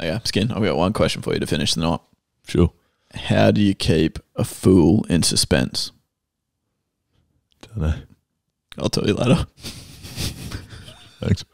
Okay, Skin, I've got one question for you to finish the night. Sure. How do you keep a fool in suspense? Don't know. I'll tell you later. Thanks.